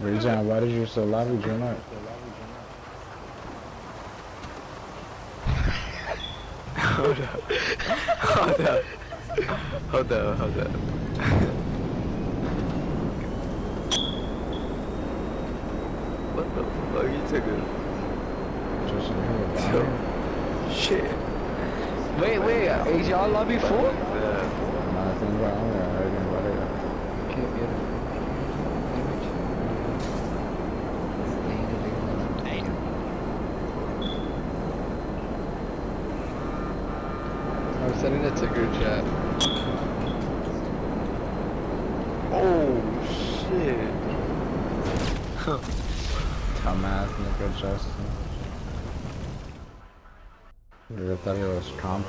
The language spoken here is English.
Rejan, why did you so lobby join up? hold up. Hold up. Hold up, hold up. what the fuck you took it? Just in here with shit. Wait, wait, is y'all lobby full? Uh, sending it to group chat. oh, shit. Dumbass nigga Justin. You thought he was Trump.